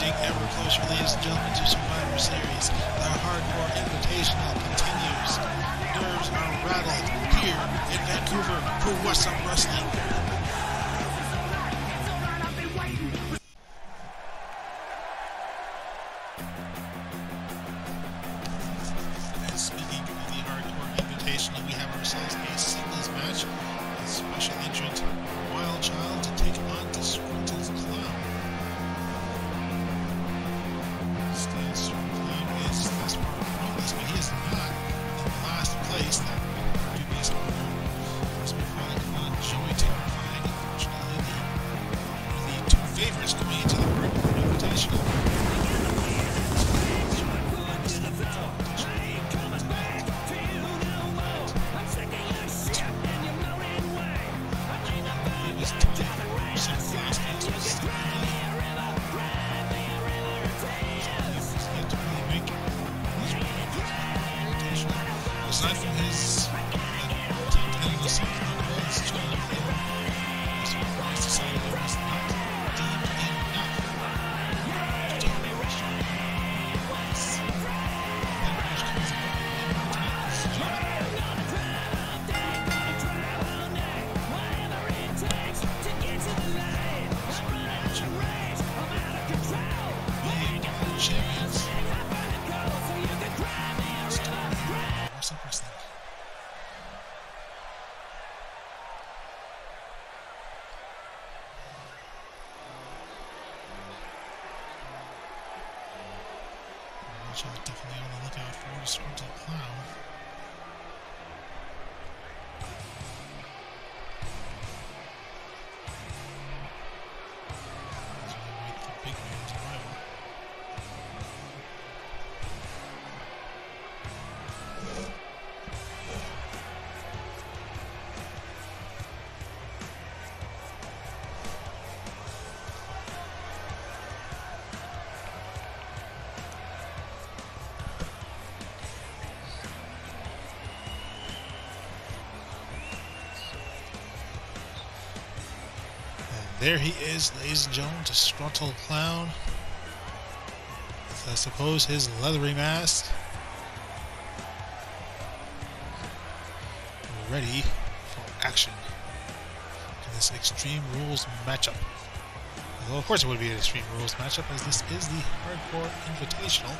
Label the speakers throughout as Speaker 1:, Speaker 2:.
Speaker 1: ever closer, ladies and gentlemen, to Survivor Series. The Hardcore Invitational continues. Nerves are rattled here in Vancouver for Whassup Wrestling. There he is, ladies and gentlemen, disgruntled clown. With, I suppose, his leathery mask. Ready for action in this Extreme Rules matchup. Although, of course, it would be an Extreme Rules matchup, as this is the Hardcore Invitational.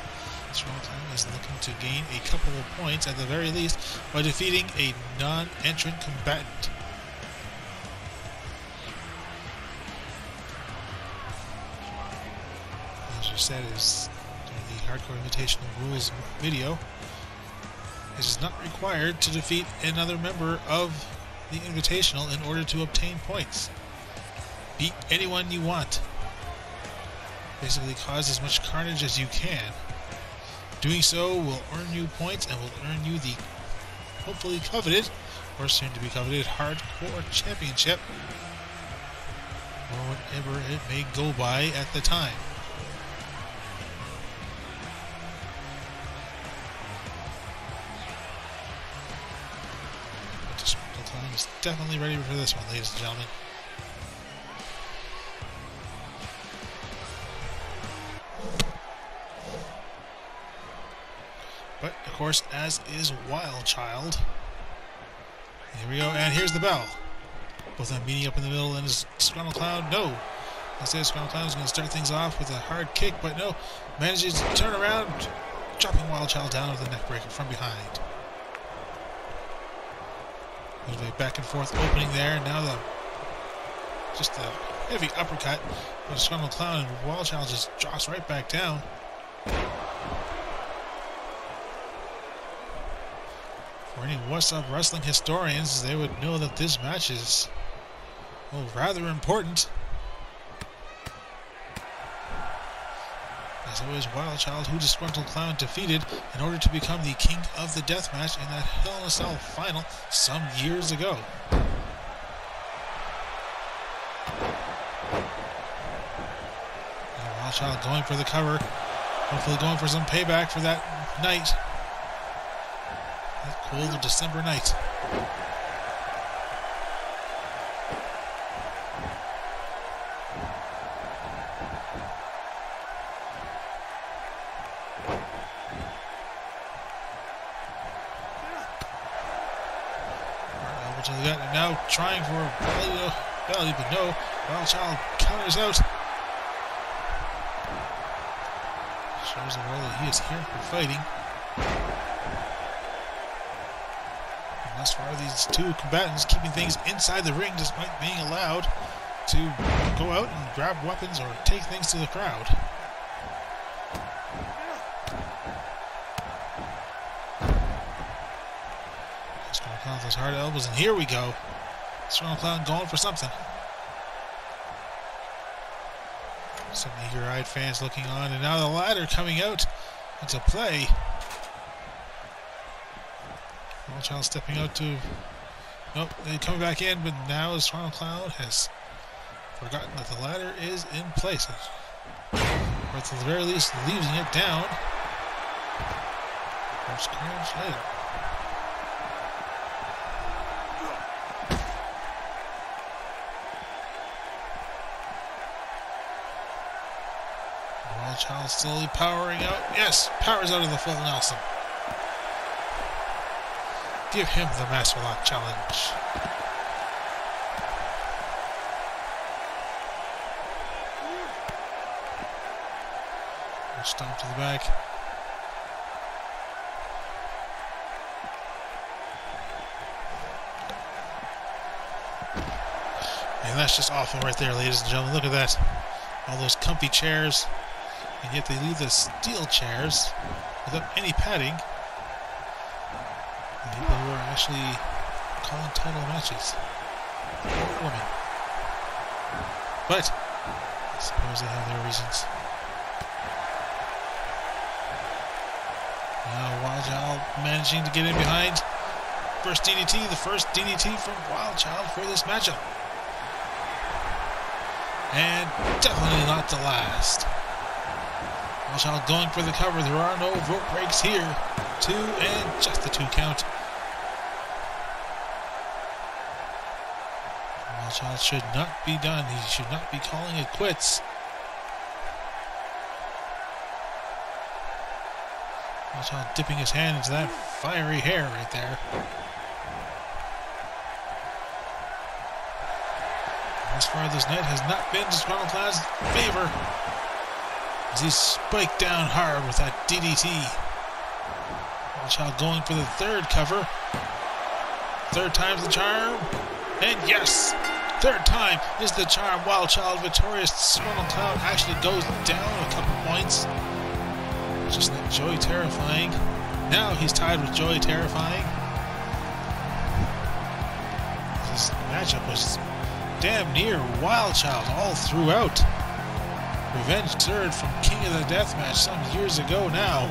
Speaker 1: Clown is looking to gain a couple of points, at the very least, by defeating a non-entrant combatant. As I said, is the Hardcore Invitational Rules video, it is not required to defeat another member of the Invitational in order to obtain points. Beat anyone you want. Basically, cause as much carnage as you can. Doing so will earn you points and will earn you the hopefully coveted, or soon to be coveted, Hardcore Championship, or whatever it may go by at the time. Definitely ready for this one, ladies and gentlemen. But, of course, as is Wild Child. Here we go, and here's the bell. Both of them meeting up in the middle, and is Disgruntled Clown? No. I say Disgruntled Clown is going to start things off with a hard kick, but no. Manages to turn around, dropping Wild Child down with a neck breaker from behind. There's a back and forth opening there. Now the just a heavy uppercut. But Disgruntled Clown and Wild Child just drops right back down. For any Whassup Wrestling historians, they would know that this match is well, rather important. As always, Wild Child, who Disgruntled Clown defeated in order to become the King of the Deathmatch in that Hell in a Cell final some years ago. Wild Child going for the cover, hopefully going for some payback for that night. That cold December night. But no. Wild Child counters out. Shows the world that he is here for fighting. And thus far, these two combatants keeping things inside the ring despite being allowed to go out and grab weapons or take things to the crowd. Strong Clown those hard elbows, and here we go. Strong Clown going for something. Some eager-eyed fans looking on, and now the ladder coming out into play. Child stepping out to... Nope, they come back in, but now Strong Clown has forgotten that the ladder is in place. Or at the very least, leaving it down. First carriage later. Slowly powering out. Yes, powers out of the full Nelson. Give him the Master Lock challenge. Stomp to the back. And that's just awful right there, ladies and gentlemen. Look at that. All those comfy chairs. And yet they leave the steel chairs without any padding. People who are actually calling title matches. Women. But I suppose they have their reasons. Now Wild Child managing to get in behind. First DDT, the first DDT from Wild Child for this matchup. And definitely not the last. Child going for the cover. There are no rope breaks here. Two and just the two count. Child should not be done. He should not be calling it quits. Out dipping his hand into that fiery hair right there. As far this night has not been to Squirrel Cloud's favor. He spiked down hard with that DDT. Watch going for the third cover. Third time's the charm. And yes, third time is the charm. Wild Child victorious. Swirl Cloud actually goes down a couple points. Just like Joey Terrifying. Now he's tied with Joey Terrifying. This matchup was damn near Wild Child all throughout. Revenge third from King of the Deathmatch some years ago now.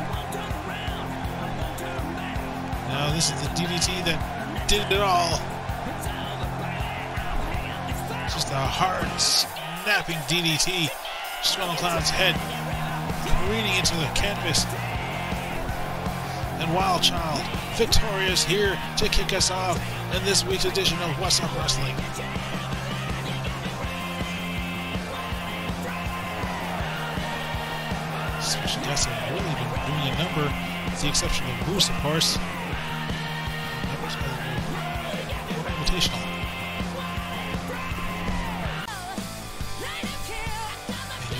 Speaker 1: Now this is the DDT that did it all. Just a hard snapping DDT. Swell Cloud's head careening into the canvas. And Wild Child, victorious here to kick us off in this week's edition of Whassup Wrestling. With the exception of Moose, of course. Invitational.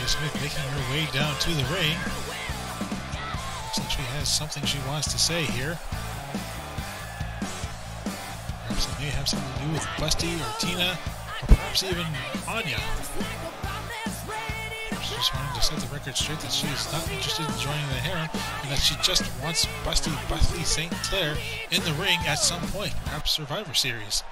Speaker 1: Smyth making her way down to the ring. Looks like she has something she wants to say here. Perhaps it may have something to do with Busty or Tina, or perhaps even Anya. Just wanting to set the record straight that she is not interested in joining the harem, and that she just wants Busty Busty St. Claire in the ring at some point, perhaps Survivor Series.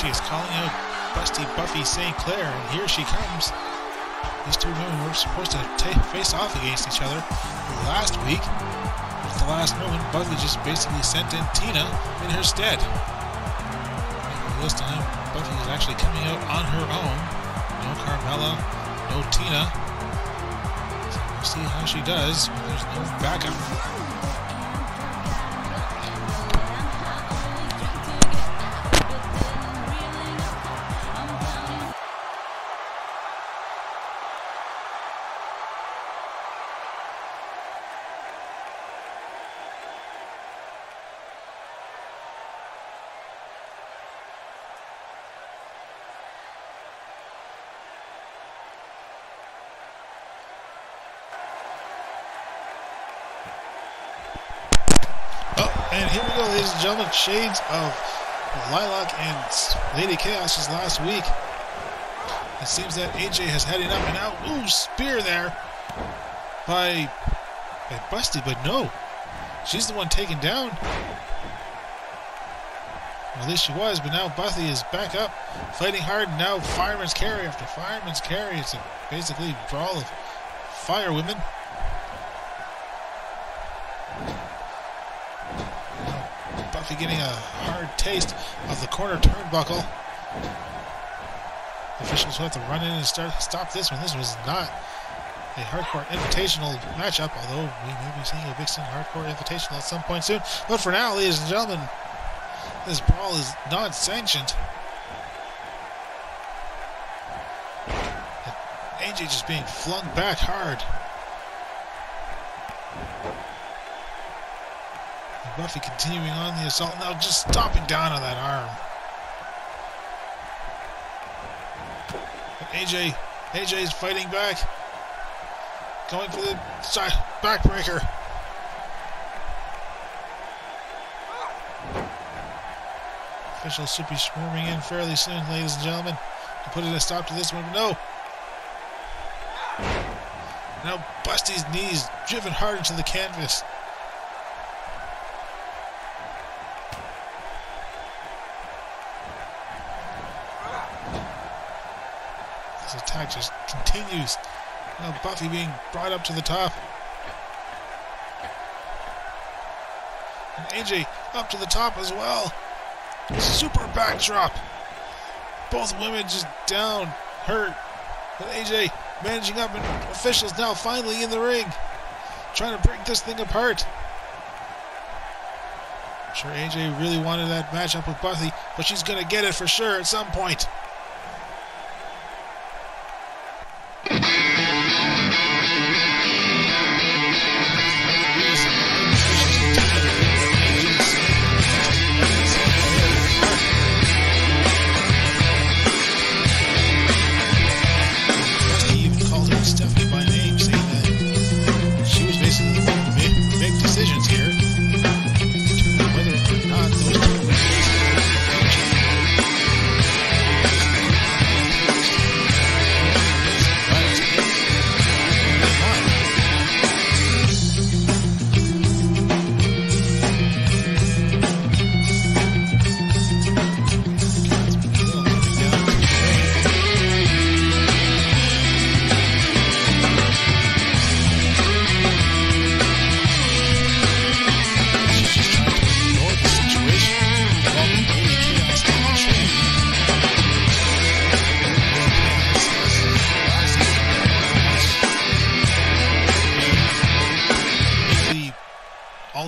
Speaker 1: She is calling out Busty Buffy St. Claire, and here she comes. These two women were supposed to face off against each other last week. At the last moment, Buffy just basically sent in Tina in her stead. This time, Buffy is actually coming out on her own. No Carmella, no Tina. So we'll see how she does there's no backup. And here we go, ladies and gentlemen. Shades of Lilac and Lady Chaos's last week. It seems that AJ has had enough, and now, ooh, spear there by, by Busty, but no. She's the one taken down. Well, at least she was, but now Buffy is back up, fighting hard, and now fireman's carry after fireman's carry. It's a basically brawl of fire women. Getting a hard taste of the corner turnbuckle. Officials will have to run in and start stop this one. This was not a hardcore invitational matchup, although we may be seeing a Vixen hardcore invitational at some point soon. But for now, ladies and gentlemen, this brawl is non-sanctioned. AJ just being flung back hard. Buffy continuing on the assault now, just stomping down on that arm. AJ, AJ is fighting back. Going for the backbreaker. Officials should be swarming in fairly soon, ladies and gentlemen, to put a stop to this one. But no. Now Busty's knees driven hard into the canvas. Attack just continues. Now Buffy being brought up to the top. And AJ up to the top as well. Super backdrop. Both women just down, hurt. But AJ managing up, and officials now finally in the ring. Trying to break this thing apart. I'm sure AJ really wanted that matchup with Buffy, but she's going to get it for sure at some point.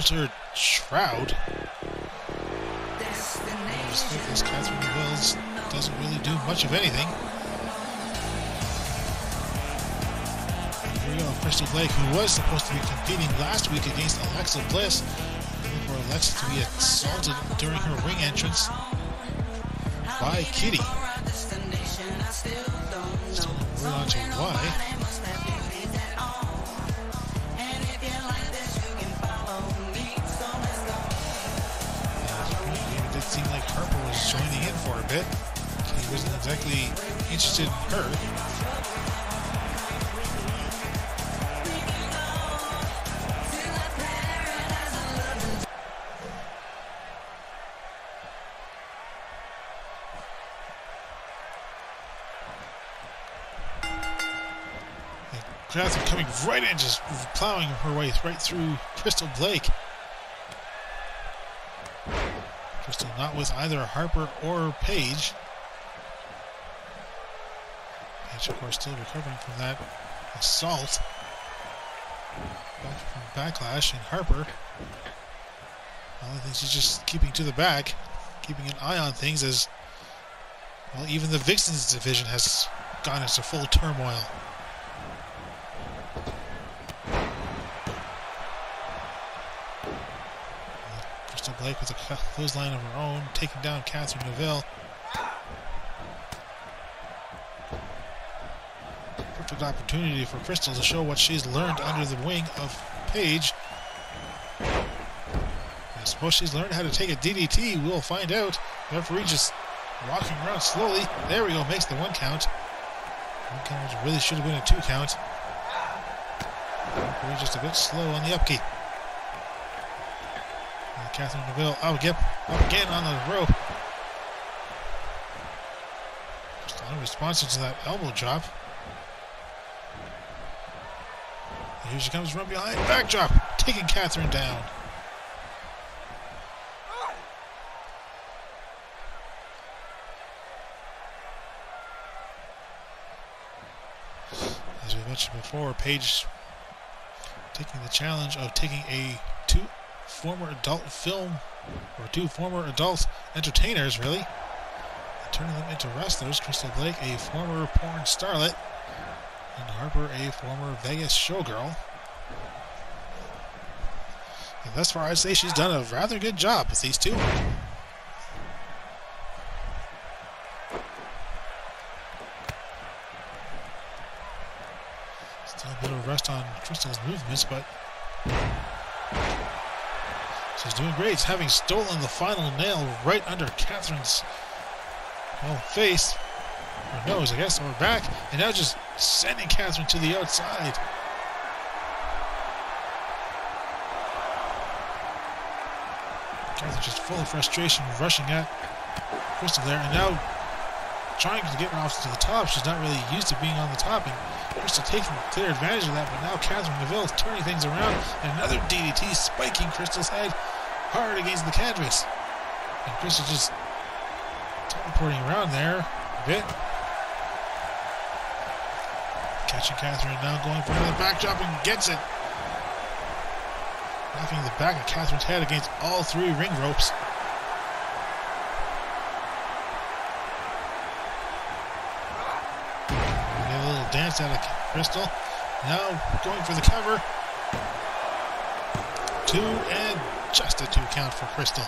Speaker 1: Walter Shroud. This Catherine Wills doesn't really do much of anything. Here we go, Crystal Blake, who was supposed to be competing last week against Alexa Bliss, for Alexa to be assaulted during her ring entrance by Kitty. Still not why. joining in for a bit. He wasn't exactly interested in her. Crafton coming right in, just plowing her way right through Crystal Blake. Crystal not with either Harper or Page. Paige, of course, still recovering from that assault. Back from backlash, and Harper, well, I think she's just keeping to the back, keeping an eye on things as, well, even the Vixens division has gone into full turmoil. Crystal Blake with a clothesline of her own, taking down Catherine Neville. Perfect opportunity for Crystal to show what she's learned under the wing of Paige. I suppose she's learned how to take a DDT. We'll find out. Referee just walking around slowly. There we go, makes the one count. One count really should have been a two count. Referee just a bit slow on the upkeep. Catherine Neville. Oh, oh get up again on the rope. Just unresponsive to that elbow drop. And here she comes from behind. Back drop. Taking Catherine down. As we mentioned before, Paige taking the challenge of taking a two former adult film, or two former adult entertainers, really, turning them into wrestlers. Crystal Blake, a former porn starlet, and Harper, a former Vegas showgirl. And thus far, I'd say she's done a rather good job with these two. Still a bit of rest on Crystal's movements, but She's doing great. Having stolen the final nail right under Catherine's well, face, or nose, I guess, or back, and now just sending Catherine to the outside. Catherine just full of frustration, rushing at Crystal there, and now trying to get off to the top. She's not really used to being on the top, and Crystal taking clear advantage of that, but now Catherine Neville is turning things around, and another DDT spiking Crystal's head hard against the canvas. And Crystal just teleporting around there a bit. Catching Catherine now going for another backdrop and gets it. Knocking the back of Catherine's head against all three ring ropes. A out of Crystal. Now going for the cover. Two and just a two count for Crystal.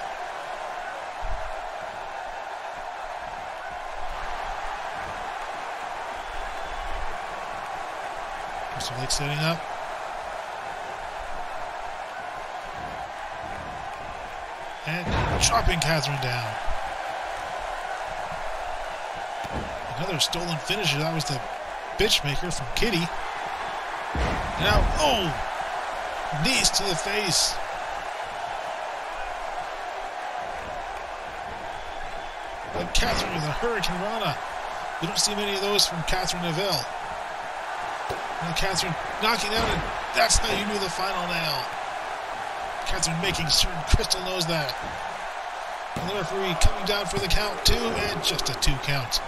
Speaker 1: Crystal Blake setting up. And chopping Catherine down. Another stolen finisher. That was the bitch maker from Kitty. Now, oh! Knees to the face. Catherine with a Hurricanrana. We don't see many of those from Catherine Neville. And Catherine knocking out, and that's how you do the final nail. Catherine making certain Crystal knows that. And the referee coming down for the count two, and just a two count.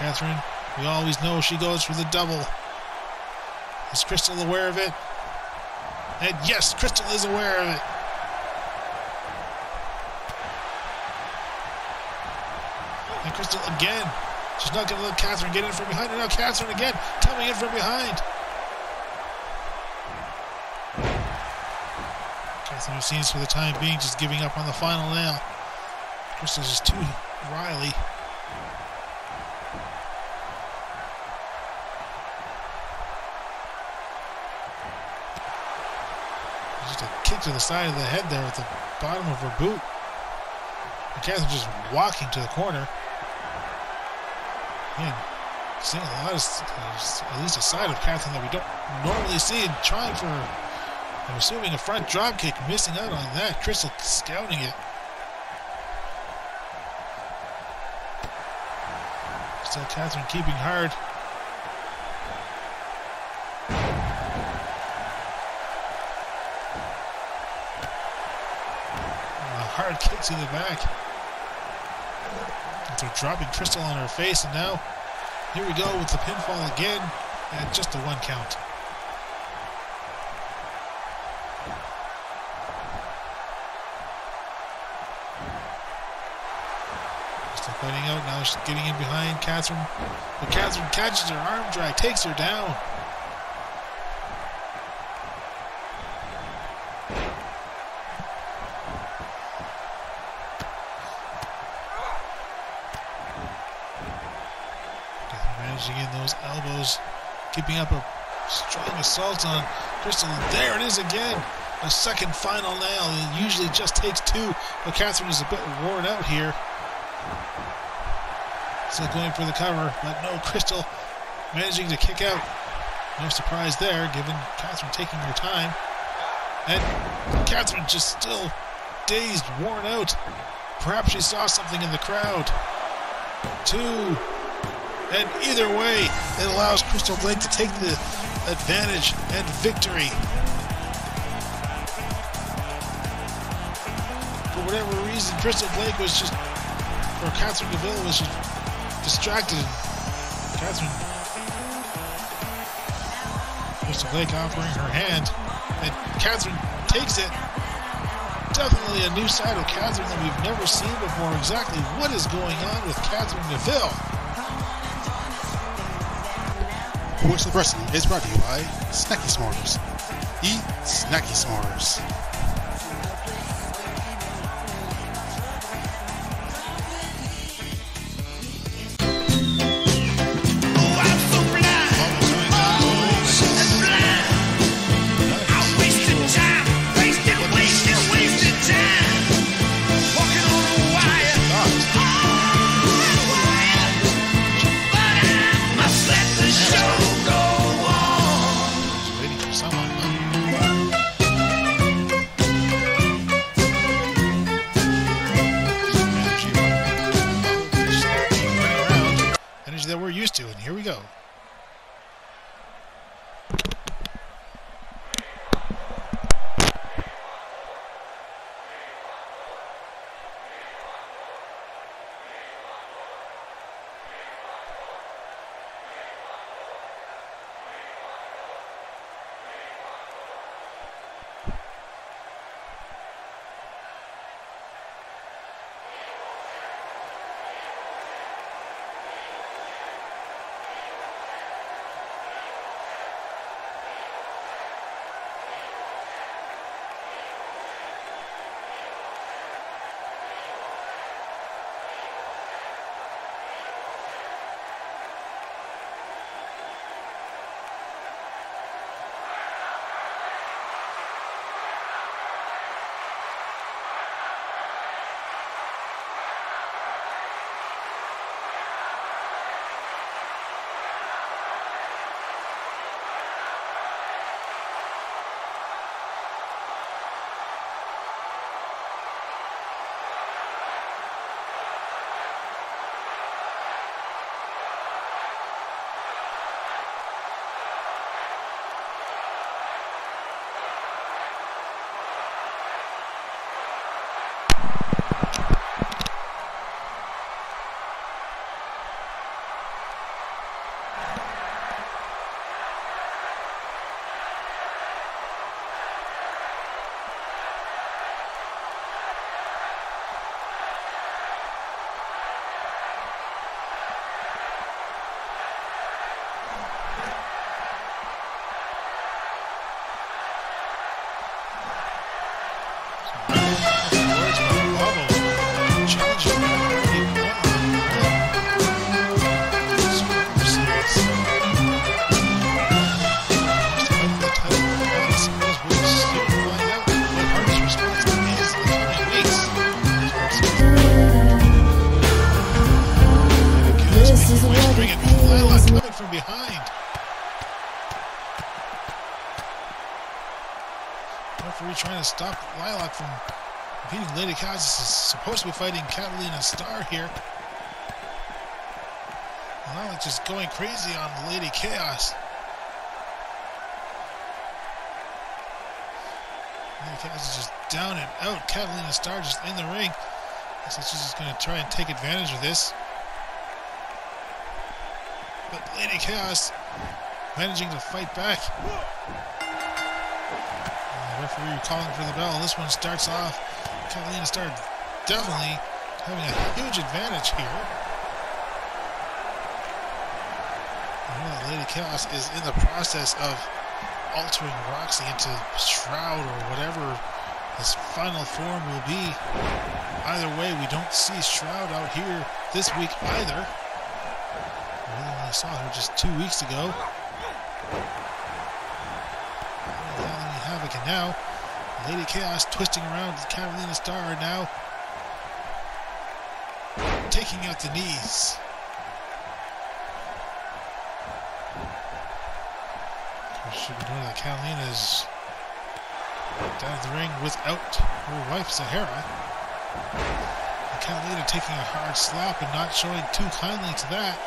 Speaker 1: Catherine, we always know she goes for the double. Is Crystal aware of it? And yes, Crystal is aware of it. And Crystal again. She's not going to let Catherine get in from behind. And now Catherine again coming in from behind. Catherine, seems for the time being, just giving up on the final now. Crystal's just too wily. To the side of the head there with the bottom of her boot. Catherine just walking to the corner. Again, seeing a lot of, at least a side of Catherine that we don't normally see and trying for, I'm assuming, a front drop kick, missing out on that. Crystal scouting it. Still Catherine keeping hard. Kicks the back. They're dropping Crystal on her face, and now here we go with the pinfall again, at just a one count. Still fighting out now. She's getting in behind Catherine, but Catherine catches her arm drag, takes her down. Keeping up a strong assault on Crystal. There it is again. A second final nail. It usually just takes two, but Catherine is a bit worn out here. Still going for the cover, but no, Crystal managing to kick out. No surprise there, given Catherine taking her time. And Catherine just still dazed, worn out. Perhaps she saw something in the crowd. Two, and either way, it allows Crystal Blake to take the advantage and victory. For whatever reason, Crystal Blake was just, or Catherine Neville was just distracted. Catherine, Crystal Blake offering her hand, and Catherine takes it. Definitely a new side of Catherine that we've never seen before. Exactly what is going on with Catherine Neville?
Speaker 2: Voice of Wrestling is brought to you by Snacky S'mores. Eat Snacky S'mores.
Speaker 1: To be fighting Katalina Star here. Lilac just going crazy on Lady Chaos. Lady Chaos is just down and out. Katalina Star just in the ring. Looks she's just going to try and take advantage of this. But Lady Chaos managing to fight back. The referee calling for the bell. This one starts off. Katalina Star definitely having a huge advantage here. I that Lady Chaos is in the process of altering Roxy into Shroud or whatever his final form will be. Either way, we don't see Shroud out here this week either. We really only saw her just two weeks ago. Havoc and now Lady Chaos twisting around with Katalina Star now taking out the knees. Should that Katalina is down in the ring without her wife Sahara. And Katalina taking a hard slap and not showing too kindly to that.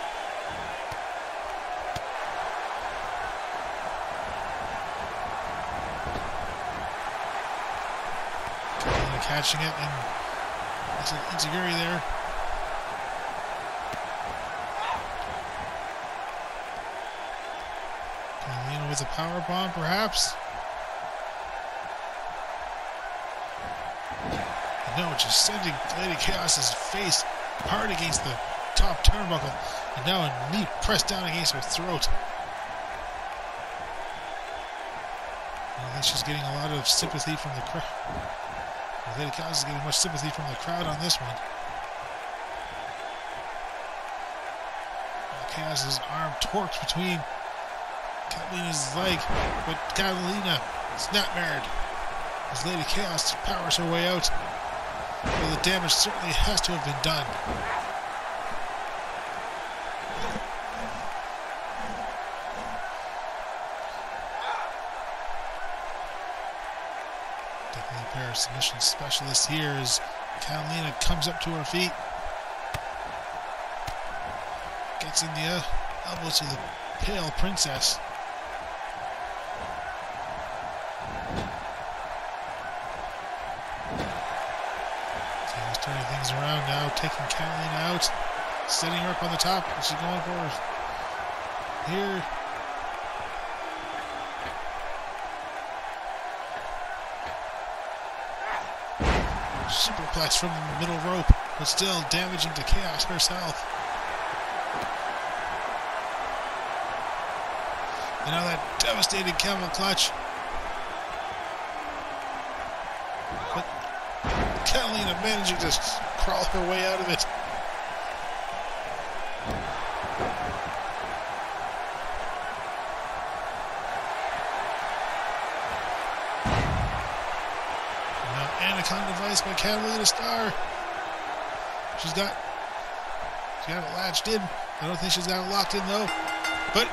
Speaker 1: Catching it and it's an Enzuigiri there. With a power bomb perhaps. No, just sending Lady Chaos's face hard against the top turnbuckle, and now a knee pressed down against her throat. I think she's getting a lot of sympathy from the crowd. Lady Chaos is getting much sympathy from the crowd on this one. Chaos's arm torqued between Katalina's leg, but Katalina snapmared as Lady Chaos powers her way out. Well, the damage certainly has to have been done. Definitely a pair of submission specialists here as Katalina comes up to her feet. Gets in the uh, elbow to the pale princess. Taking Katalina out, setting her up on the top. She's going for here. Superplex from the middle rope, but still damaging to Chaos herself. And now that devastating camel clutch. But Katalina managing to crawl her way out of it. Anaconda Vice by Katalina Star. She's got she's got it latched in. I don't think she's got it locked in though. But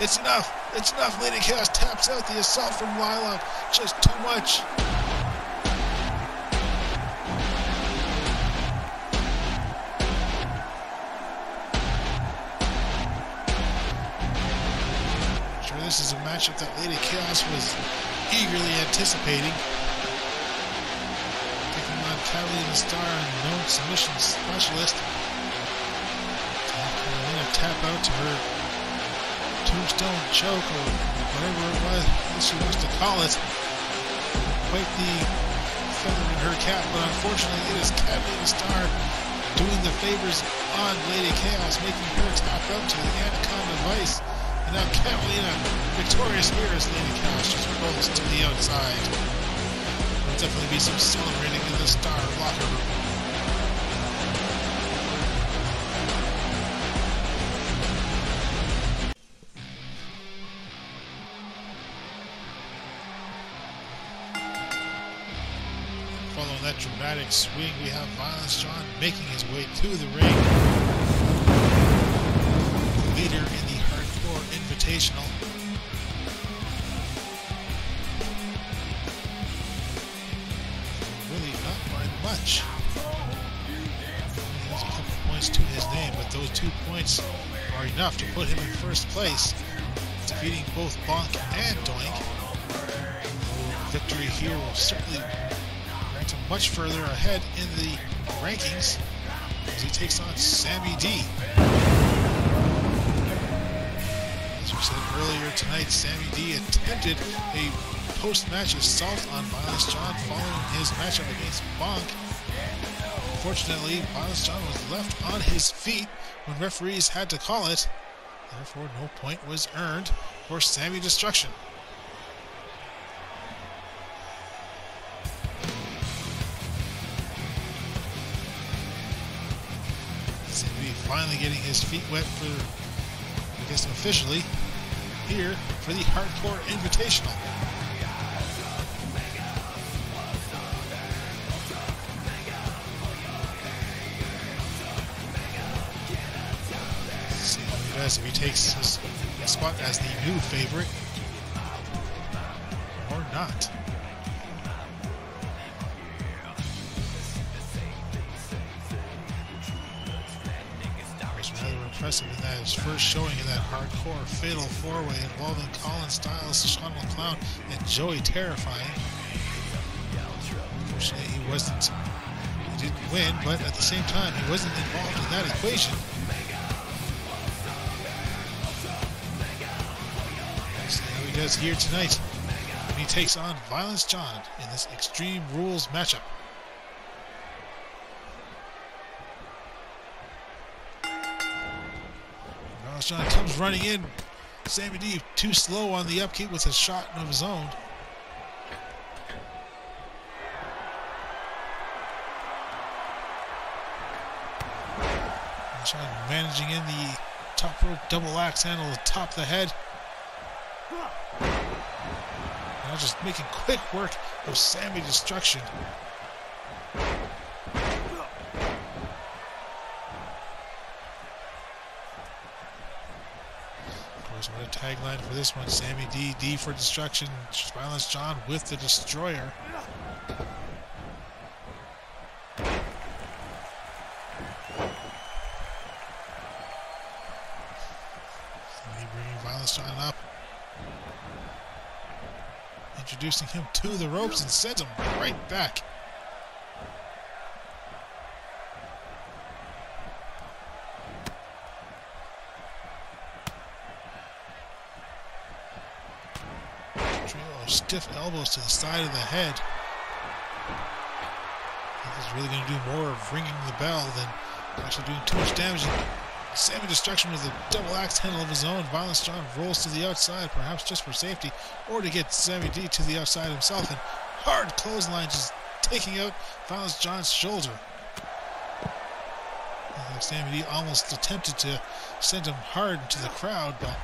Speaker 1: it's enough. It's enough. Lady Chaos taps out the assault from Lilac. Just too much. Matchup that Lady Chaos was eagerly anticipating. Taking on Katalina Star, a known submission specialist. Katalina tap out to her tombstone choke or whatever it was she wants to call it. Quite the feather in her cap, but unfortunately it is Katalina Star doing the favors on Lady Chaos, making her tap out to the Anaconda Vice. And now Katalina victorious here as Lady Chaos just rolls to the outside. There'll definitely be some celebrating in the Star locker room. Following that dramatic swing, we have Violence Jon making his way to the ring. Invitational. Really not by much. He has a couple points to his name, but those two points are enough to put him in first place, defeating both Bonk and Doink. Victory here will certainly rank him much further ahead in the rankings as he takes on Sammy D. Said earlier tonight, Sammy D attempted a post-match assault on Violence Jon following his matchup against Bonk. Unfortunately, Violence Jon was left on his feet when referees had to call it. Therefore, no point was earned for Sammy Destruction. Finally getting his feet wet for, I guess officially, here for the Hardcore Invitational. See how he does if he takes his spot as the new favorite or not. His first showing in that hardcore fatal four-way involving Colin Styles, Sean McClown, and Joey Terrifying. Unfortunately, he wasn't. He didn't win, but at the same time, he wasn't involved in that equation. See how he does here tonight when he takes on Violence Jon in this Extreme Rules matchup. Violence comes running in. Sammy D too slow on the upkeep with a shot of his own. Jon managing in the top rope double axe handle to top the head. Now just making quick work of Sammy Destruction. What a tagline for this one. Sammy D, D for Destruction, Violence Jon with the Destroyer. Sammy bringing Violence Jon up introducing him to the ropes and sends him right back. Trio of stiff elbows to the side of the head. Is really going to do more of ringing the bell than actually doing too much damage. Sammy Destruction with a double axe handle of his own. Violence Jon rolls to the outside, perhaps just for safety, or to get Sammy D to the outside himself. And hard clothesline just taking out Violence Jon's shoulder. Sammy D almost attempted to send him hard into the crowd, but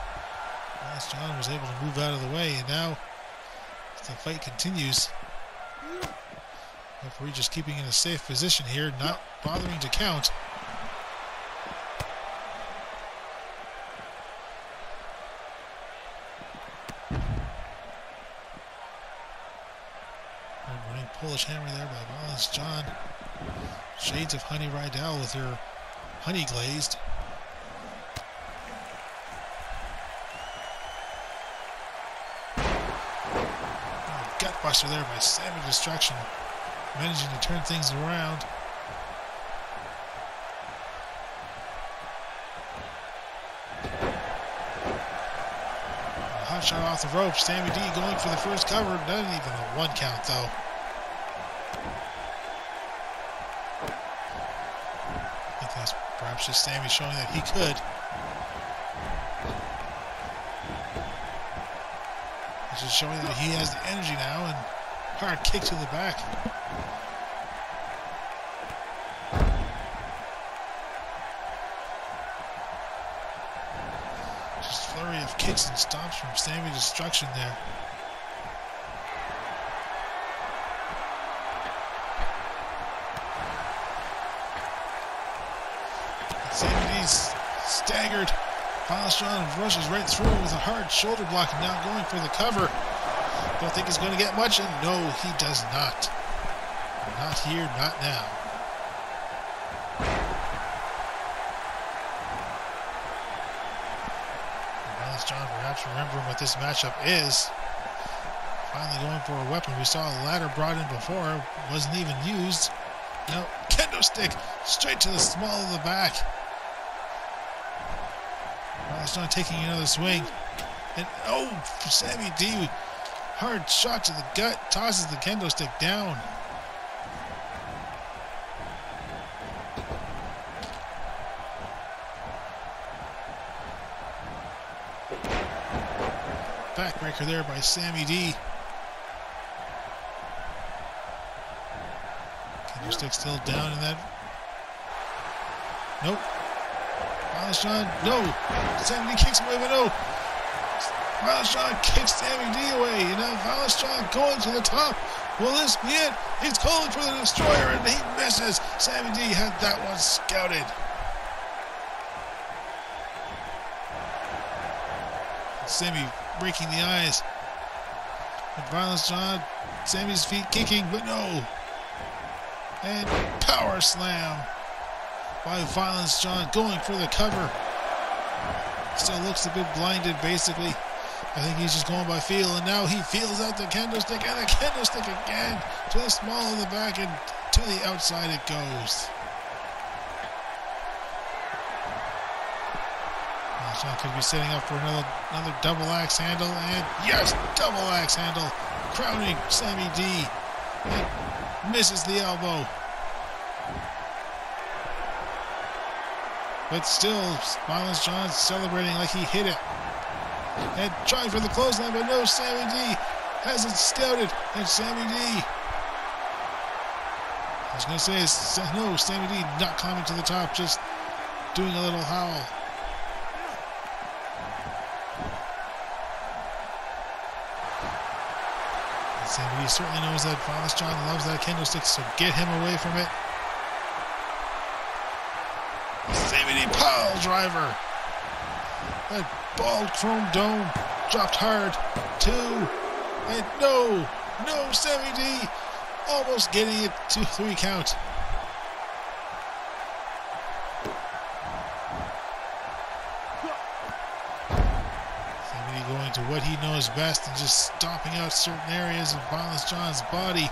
Speaker 1: Violence Jon was able to move out of the way. And now the fight continues. Referee just keeping in a safe position here, not bothering to count. Running Polish hammer there by Violence Jon. Shades of Honey Rydell with her honey glazed. Gutbuster there by Sammy Destruction. Managing to turn things around. Hot shot off the rope. Sammy D going for the first cover. Not even a one count though. I think that's perhaps just Sammy showing that he could. He's just showing that he has the energy now and hard kick to the back. Just flurry of kicks and stomps from Sammy Destruction there. Sammy's staggered. Jon rushes right through with a hard shoulder block and now going for the cover. Don't think he's going to get much, and no, he does not. Not here, not now. Violence Jon perhaps remembering what this matchup is. Finally going for a weapon. We saw a ladder brought in before. Wasn't even used. Now, kendo stick straight to the small of the back. Violence Jon taking another swing. And oh, Sammy D. Hard shot to the gut. Tosses the kendo stick down. Backbreaker there by Sammy D. Kendo stick still down in that. Nope. Jon, no. Sammy D kicks away, but no. Violence Jon kicks Sammy D away. And now Violence Jon going to the top. Will this be it? He's calling for the destroyer and he misses. Sammy D had that one scouted. Sammy breaking the eyes. Violence Jon, Sammy's feet kicking, but no. And power slam by Violence Jon going for the cover. Still looks a bit blinded, basically. I think he's just going by feel, and now he feels out the kendo stick and the kendo stick again to the small of the back and to the outside it goes. Jon could be setting up for another another double axe handle, and yes, double axe handle, crowning Sammy D. And misses the elbow. But still, Violence Jon celebrating like he hit it. And trying for the clothesline, but no, Sammy D has it scouted, and Sammy D. I was going to say, no, Sammy D not climbing to the top, just doing a little howl. Sammy D certainly knows that Violence Jon loves that candlestick, so get him away from it. Sammy D pile driver. That bald chrome dome dropped hard. Two. And no. No, Sammy D. Almost getting it to three count. Sammy going to what he knows best and just stomping out certain areas of Violence Jon's body.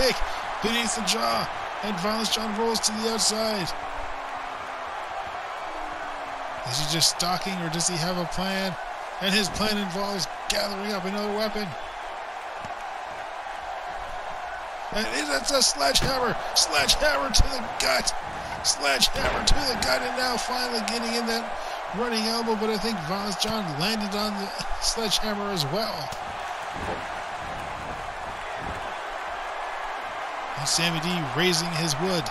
Speaker 1: Kick beneath the jaw. And Violence Jon rolls to the outside. Is he just stalking or does he have a plan? And his plan involves gathering up another weapon. And it's a sledgehammer. Sledgehammer to the gut. Sledgehammer to the gut. And now finally getting in that running elbow. But I think Violence Jon landed on the sledgehammer as well. Sammy D raising his wood.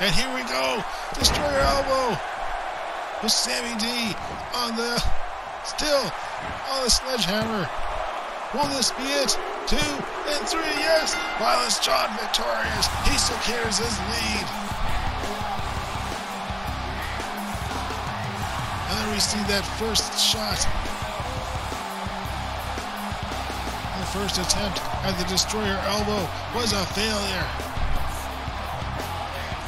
Speaker 1: And here we go. Destroyer elbow. With Sammy D on the still on the sledgehammer. Will this be it? Two and three, yes! Violence Jon victorious. He secures his lead. And then we see that first shot. First attempt at the Destroyer elbow was a failure.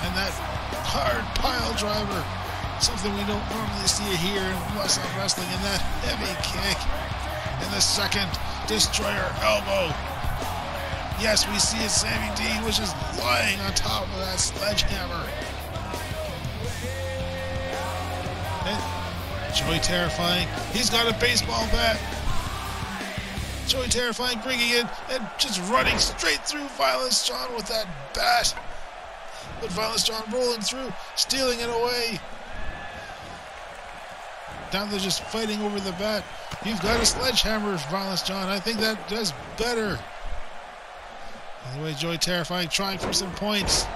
Speaker 1: And that hard pile driver, something we don't normally see here in wrestling, and that heavy kick in the second Destroyer elbow. Yes, we see it. Sammy D was just lying on top of that sledgehammer. And Joey Terrifying, he's got a baseball bat. Joey Terrifying bringing in and just running straight through Violence Jon with that bat. But Violence Jon rolling through, stealing it away. Now they're just fighting over the bat. You've got a sledgehammer, Violence Jon. I think that does better. By the way, Joey Terrifying trying for some points.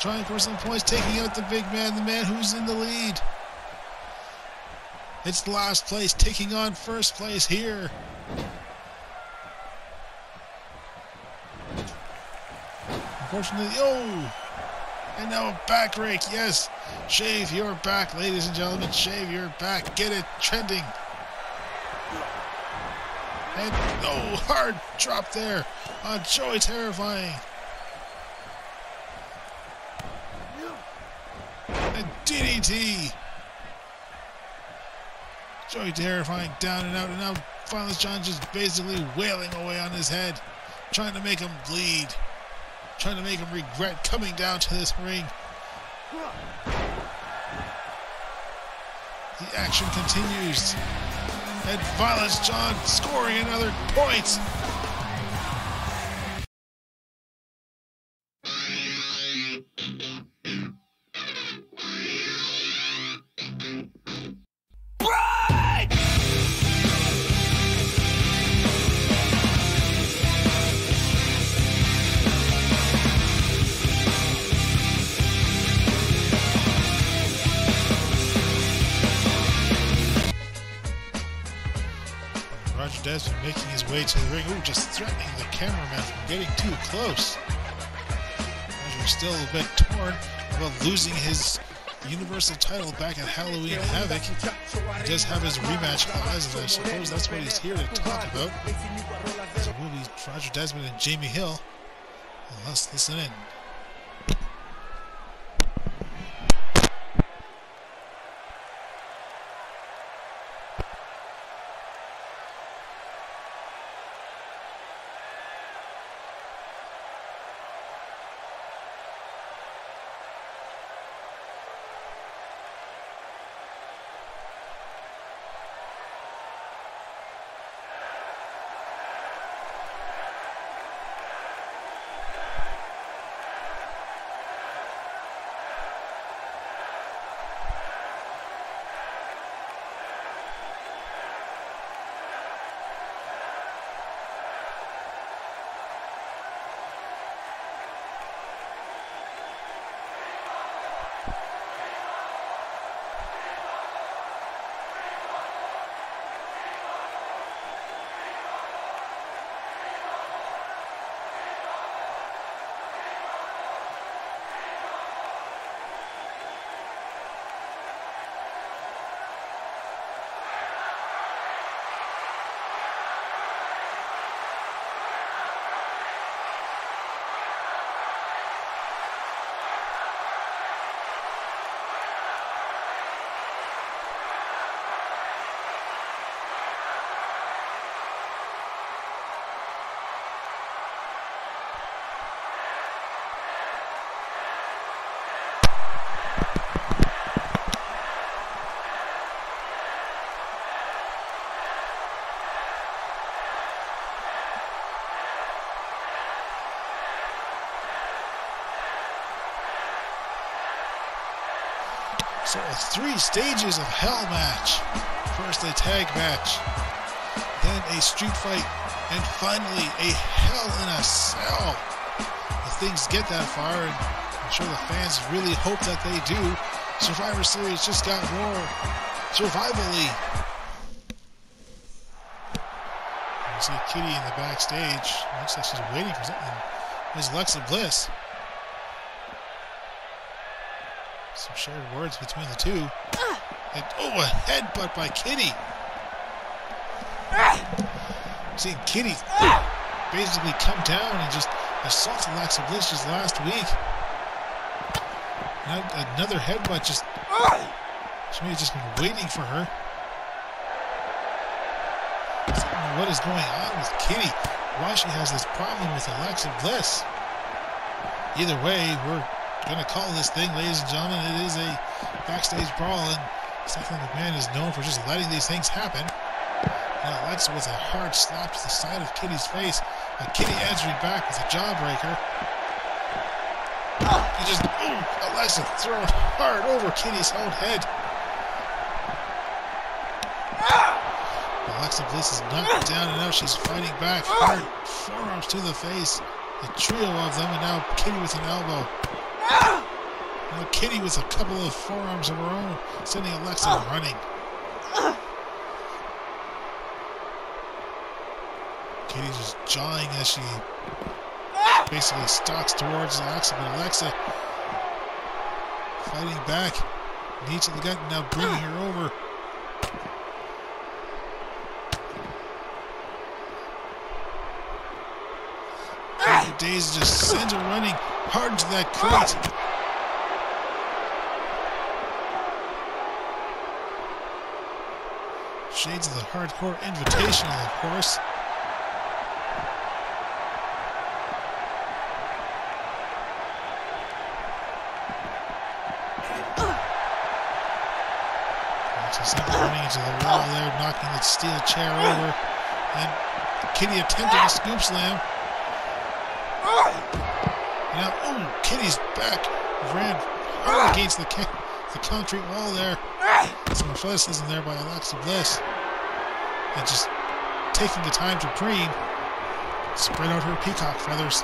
Speaker 1: Trying for some points, taking out the big man, the man who's in the lead. It's last place, taking on first place here. Unfortunately, oh! And now a back rake, yes. Shave your back, ladies and gentlemen. Shave your back. Get it trending. And oh, hard drop there on Joey Terrifying. And DDT. Joey Terrifying down and out, and now Violence Jon just basically wailing away on his head, trying to make him bleed, trying to make him regret coming down to this ring. The action continues. And Violence Jon scoring another point. Way to the ring. Ooh, just threatening the cameraman from getting too close. Roger still a bit torn about losing his Universal title back at Halloween Havoc. He does have his rematch clause, and I suppose that's what he's here to talk about. So it will be Roger Desmond and Jamie Hill. Well, let's listen in. So three stages of hell match. First a tag match, then a street fight, and finally a hell in a cell. If things get that far, and I'm sure the fans really hope that they do, Survivor Series just got more survivally. You see Kitty in the backstage. Looks like she's waiting for something. There's Alexa Bliss. Some shared words between the two. Ah! And, oh, a headbutt by Kitty. Ah! Seeing Kitty ah! basically come down and just assault Alexa Bliss just last week. Now another headbutt just. She may have just been waiting for her. I don't know what is going on with Kitty. Why she has this problem with Alexa Bliss. Either way, we're going to call this thing, ladies and gentlemen. It is a backstage brawl, and Stephanie McMahon is known for just letting these things happen. Now Alexa with a hard slap to the side of Kitty's face, and Kitty answering back with a jawbreaker. Ah. He just, ooh, Alexa thrown hard over Kitty's own head. Ah. Alexa Bliss is knocked ah. down, and now she's fighting back. Hard forearms to the face. A trio of them, and now Kitty with an elbow now Kitty with a couple of forearms of her own, sending Alexa uh. running. Uh. Kitty just jawing as she uh. basically stalks towards Alexa, but Alexa fighting back. needs to the now bringing her over. Days just sends her running hard into that crate. Shades of the Hardcore Invitational, of course. running into the wall there, knocking the steel chair over. And Kitty attempting a scoop slam. Ah! Now, oh, Kitty's back ran hard against the, the concrete wall there. Ah! Some athleticism there by Alexa Bliss. And just taking the time to preen, spread out her peacock feathers.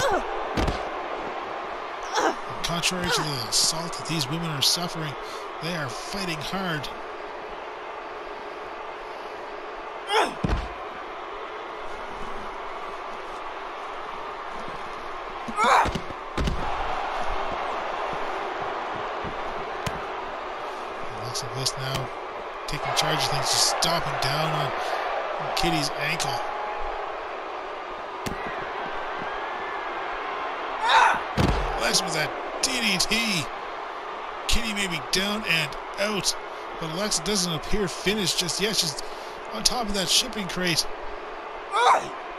Speaker 1: Ah! Ah! Contrary to the assault that these women are suffering, they are fighting hard. Alexa Bliss now taking charge of things, just stomping down on Kitty's ankle. Alexa with that DDT. Kitty may be down and out, but Alexa doesn't appear finished just yet. She's on top of that shipping crate.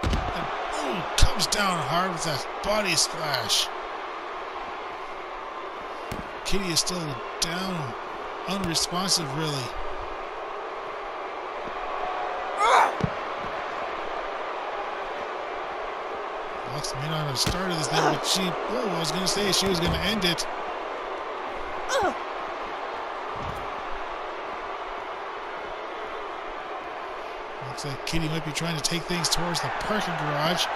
Speaker 1: And ooh, comes down hard with that body splash. Kitty is still down, unresponsive really. Alexa may not have started this thing, but she, oh, I was going to say she was going to end it. Looks like Kitty might be trying to take things towards the parking garage.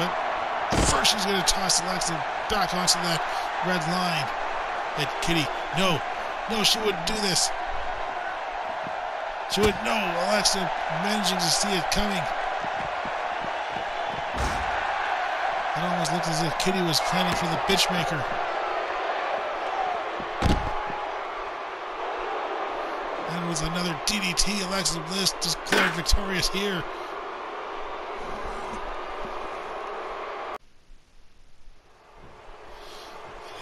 Speaker 1: But first she's going to toss Alexa back onto that red line. And Kitty, no, no, she wouldn't do this. She would, no, Alexa managing to see it coming. It almost looked as if Kitty was planning for the bitch maker. And with another DDT, Alexa Bliss declared victorious here.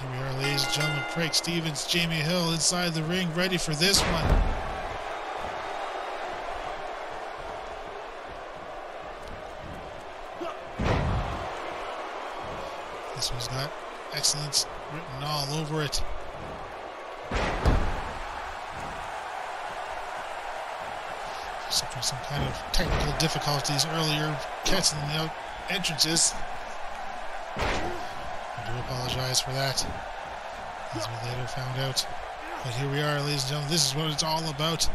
Speaker 1: Here we are, ladies and gentlemen. Craig Stevens, Jamie Hill inside the ring, ready for this one. This one's got excellence written all over it. Suffering some kind of technical difficulties earlier, catching the entrances. I do apologize for that, as we later found out. But here we are, ladies and gentlemen. This is what it's all about.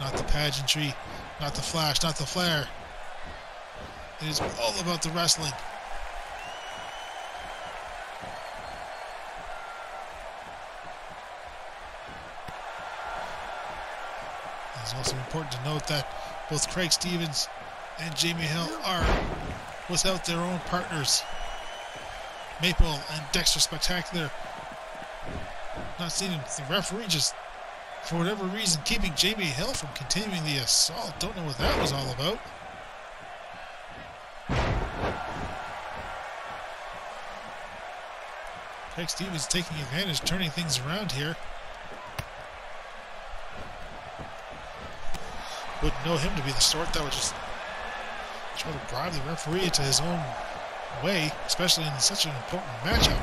Speaker 1: Not the pageantry, not the flash, not the flare. It is all about the wrestling. Also important to note that both Craig Stevens and Jamie Hill are without their own partners. Maple and Dexter Spectacular. Not seeing the referee just, for whatever reason, keeping Jamie Hill from continuing the assault. Don't know what that was all about. Craig Stevens taking advantage, turning things around here. Wouldn't know him to be the sort that would just try to bribe the referee into his own way, especially in such an important matchup.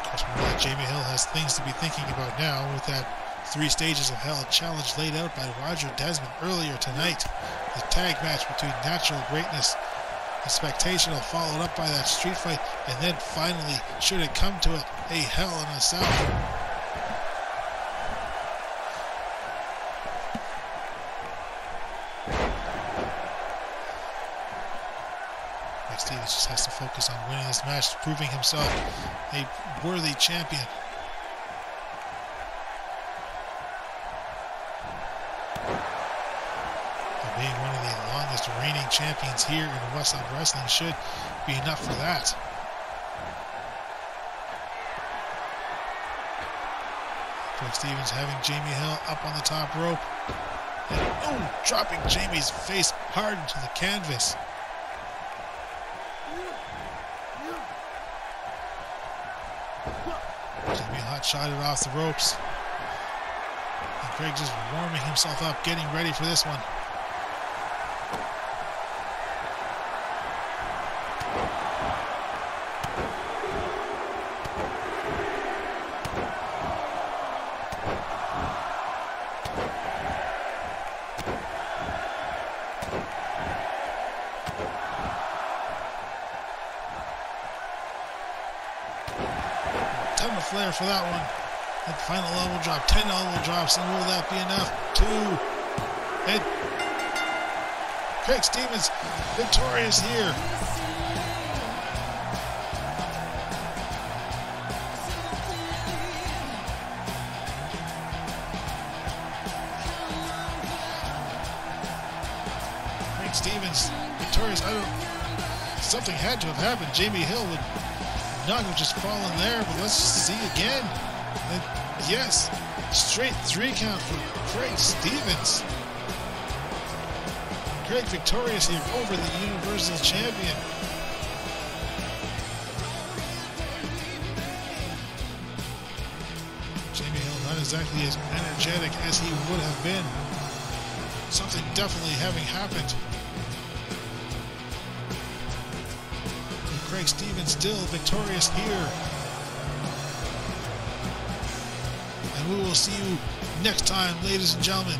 Speaker 1: Of course, we Jamie Hill has things to be thinking about now with that Three Stages of Hell challenge laid out by Roger Desmond earlier tonight. The tag match between Natural Greatness and Spectational followed up by that street fight, and then finally, should it come to it, a Hell in a Cell. Stevens just has to focus on winning this match, proving himself a worthy champion. being one of the longest reigning champions here in Westside Wrestling should be enough for that. Stevens having Jamie Hill up on the top rope. And, oh, dropping Jamie's face hard into the canvas. Jamie hot shot it off the ropes. And Craig just warming himself up, getting ready for this one. Flair for that one. That final level drop, 10 level drops, and will that be enough? Two. And Craig Stevens victorious here. Craig Stevens victorious. I don't. Something had to have happened. Jamie Hill would have just fallen there, but let's see again. And yes, straight three count for Craig Stevens. Craig victorious here over the Universal Champion. Jamie Hill not exactly as energetic as he would have been. Something definitely having happened. Craig Stevens still victorious here. And we will see you next time, ladies and gentlemen.